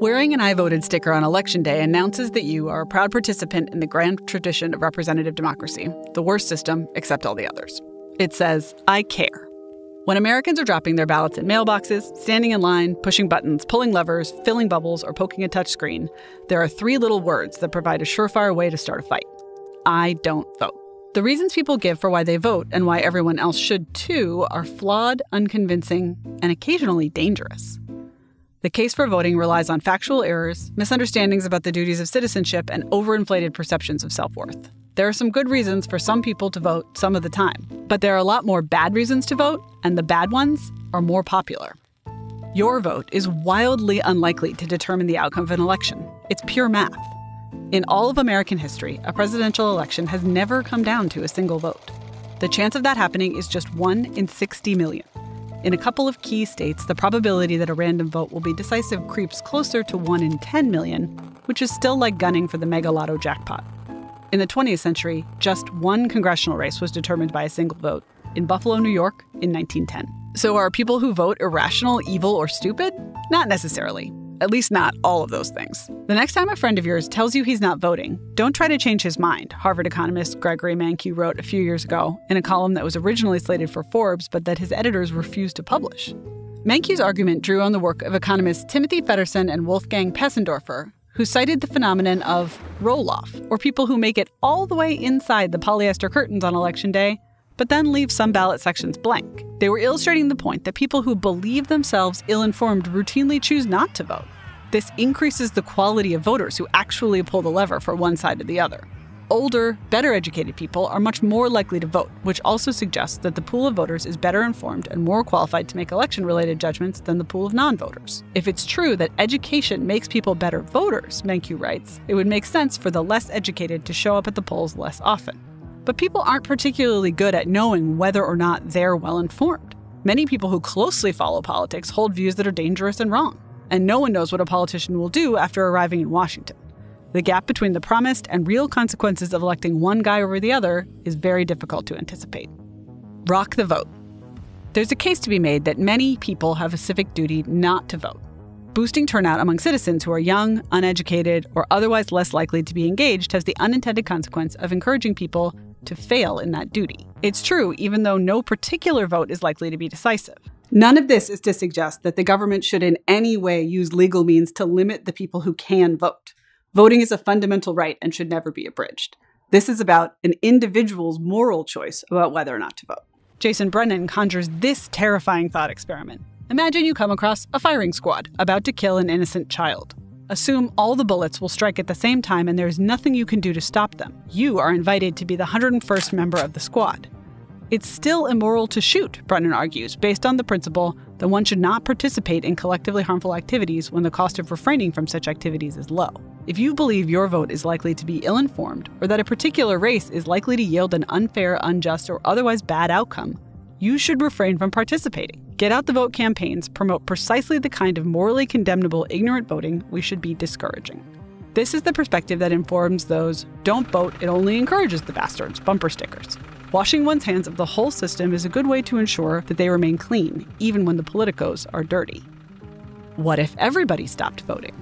Wearing an I voted sticker on election day announces that you are a proud participant in the grand tradition of representative democracy, the worst system except all the others. It says, I care. When Americans are dropping their ballots in mailboxes, standing in line, pushing buttons, pulling levers, filling bubbles, or poking a touchscreen, there are three little words that provide a surefire way to start a fight I don't vote. The reasons people give for why they vote and why everyone else should too are flawed, unconvincing, and occasionally dangerous. The case for voting relies on factual errors, misunderstandings about the duties of citizenship, and overinflated perceptions of self worth. There are some good reasons for some people to vote some of the time, but there are a lot more bad reasons to vote, and the bad ones are more popular. Your vote is wildly unlikely to determine the outcome of an election. It's pure math. In all of American history, a presidential election has never come down to a single vote. The chance of that happening is just 1 in 60 million. In a couple of key states, the probability that a random vote will be decisive creeps closer to 1 in 10 million, which is still like gunning for the mega lotto jackpot. In the 20th century, just one congressional race was determined by a single vote in Buffalo, New York, in 1910. So are people who vote irrational, evil, or stupid? Not necessarily. At least not all of those things. The next time a friend of yours tells you he's not voting, don't try to change his mind, Harvard economist Gregory Mankiw wrote a few years ago in a column that was originally slated for Forbes but that his editors refused to publish. Mankiw's argument drew on the work of economists Timothy Feddersen and Wolfgang Pesendorfer, who cited the phenomenon of roll off, or people who make it all the way inside the polyester curtains on election day but then leave some ballot sections blank. They were illustrating the point that people who believe themselves ill informed routinely choose not to vote. This increases the quality of voters who actually pull the lever for one side or the other. Older, better educated people are much more likely to vote, which also suggests that the pool of voters is better informed and more qualified to make election related judgments than the pool of non voters. If it's true that education makes people better voters, Mankiw writes, it would make sense for the less educated to show up at the polls less often. But people aren't particularly good at knowing whether or not they're well informed. Many people who closely follow politics hold views that are dangerous and wrong, and no one knows what a politician will do after arriving in Washington. The gap between the promised and real consequences of electing one guy over the other is very difficult to anticipate. Rock the vote. There's a case to be made that many people have a civic duty not to vote. Boosting turnout among citizens who are young, uneducated, or otherwise less likely to be engaged has the unintended consequence of encouraging people to fail in that duty. It's true, even though no particular vote is likely to be decisive. None of this is to suggest that the government should in any way use legal means to limit the people who can vote. Voting is a fundamental right and should never be abridged. This is about an individual's moral choice about whether or not to vote. Jason Brennan conjures this terrifying thought experiment. Imagine you come across a firing squad about to kill an innocent child. Assume all the bullets will strike at the same time and there's nothing you can do to stop them. You are invited to be the 101st member of the squad. It's still immoral to shoot, Brennan argues, based on the principle that one should not participate in collectively harmful activities when the cost of refraining from such activities is low. If you believe your vote is likely to be ill informed, or that a particular race is likely to yield an unfair, unjust, or otherwise bad outcome, you should refrain from participating. Get out the vote campaigns promote precisely the kind of morally condemnable, ignorant voting we should be discouraging. This is the perspective that informs those don't vote, it only encourages the bastards bumper stickers. Washing one's hands of the whole system is a good way to ensure that they remain clean, even when the politicos are dirty. What if everybody stopped voting?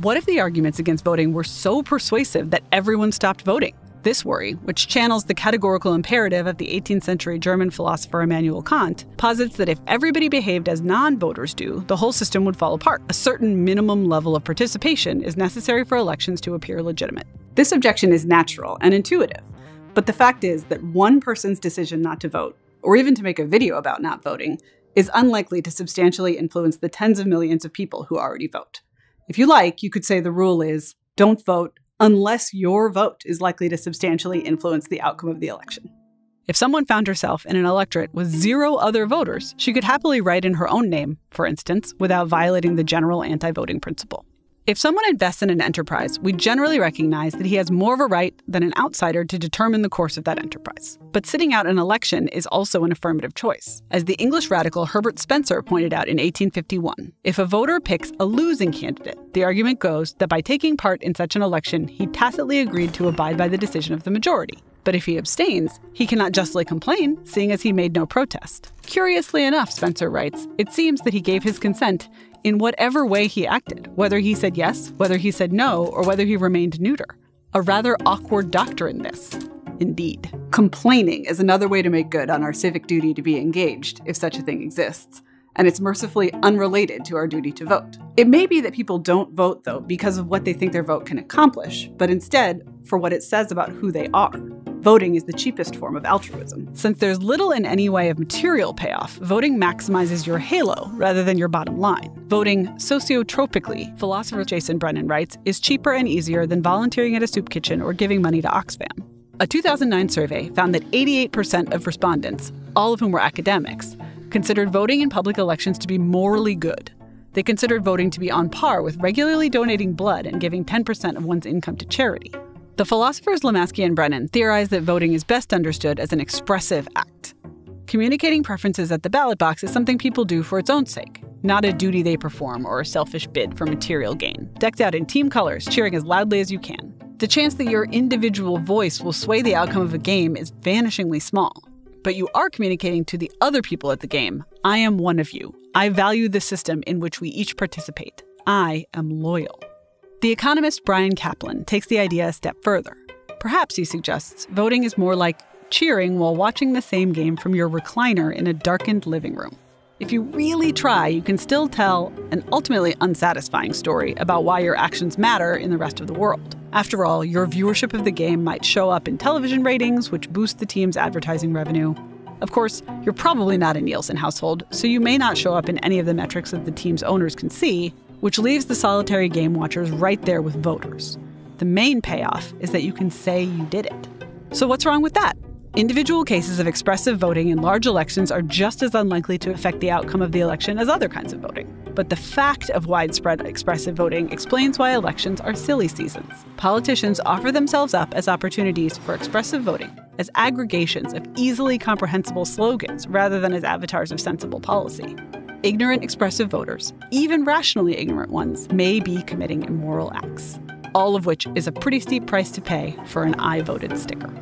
What if the arguments against voting were so persuasive that everyone stopped voting? This worry, which channels the categorical imperative of the 18th century German philosopher Immanuel Kant, posits that if everybody behaved as non voters do, the whole system would fall apart. A certain minimum level of participation is necessary for elections to appear legitimate. This objection is natural and intuitive, but the fact is that one person's decision not to vote, or even to make a video about not voting, is unlikely to substantially influence the tens of millions of people who already vote. If you like, you could say the rule is don't vote unless your vote is likely to substantially influence the outcome of the election. If someone found herself in an electorate with zero other voters, she could happily write in her own name, for instance, without violating the general anti voting principle. If someone invests in an enterprise, we generally recognize that he has more of a right than an outsider to determine the course of that enterprise. But sitting out an election is also an affirmative choice. As the English radical Herbert Spencer pointed out in 1851, if a voter picks a losing candidate, the argument goes that by taking part in such an election, he tacitly agreed to abide by the decision of the majority. But if he abstains, he cannot justly complain, seeing as he made no protest. Curiously enough, Spencer writes, it seems that he gave his consent in whatever way he acted, whether he said yes, whether he said no, or whether he remained neuter. A rather awkward doctrine, this. Indeed. Complaining is another way to make good on our civic duty to be engaged, if such a thing exists and it's mercifully unrelated to our duty to vote. It may be that people don't vote, though, because of what they think their vote can accomplish, but instead for what it says about who they are. Voting is the cheapest form of altruism. Since there's little in any way of material payoff, voting maximizes your halo rather than your bottom line. Voting sociotropically, philosopher Jason Brennan writes, is cheaper and easier than volunteering at a soup kitchen or giving money to Oxfam. A 2009 survey found that 88% of respondents, all of whom were academics, considered voting in public elections to be morally good. They considered voting to be on par with regularly donating blood and giving 10% of one's income to charity. The philosophers Lomasky and Brennan theorize that voting is best understood as an expressive act. Communicating preferences at the ballot box is something people do for its own sake, not a duty they perform or a selfish bid for material gain. Decked out in team colors, cheering as loudly as you can. The chance that your individual voice will sway the outcome of a game is vanishingly small but you are communicating to the other people at the game I am one of you. I value the system in which we each participate. I am loyal. The economist Bryan Caplan takes the idea a step further. Perhaps, he suggests, voting is more like cheering while watching the same game from your recliner in a darkened living room. If you really try, you can still tell an ultimately unsatisfying story about why your actions matter in the rest of the world. After all, your viewership of the game might show up in television ratings, which boost the team's advertising revenue. Of course, you're probably not a Nielsen household, so you may not show up in any of the metrics that the team's owners can see, which leaves the solitary game watchers right there with voters. The main payoff is that you can say you did it. So, what's wrong with that? Individual cases of expressive voting in large elections are just as unlikely to affect the outcome of the election as other kinds of voting. But the fact of widespread expressive voting explains why elections are silly seasons. Politicians offer themselves up as opportunities for expressive voting, as aggregations of easily comprehensible slogans rather than as avatars of sensible policy. Ignorant expressive voters, even rationally ignorant ones, may be committing immoral acts, all of which is a pretty steep price to pay for an I voted sticker.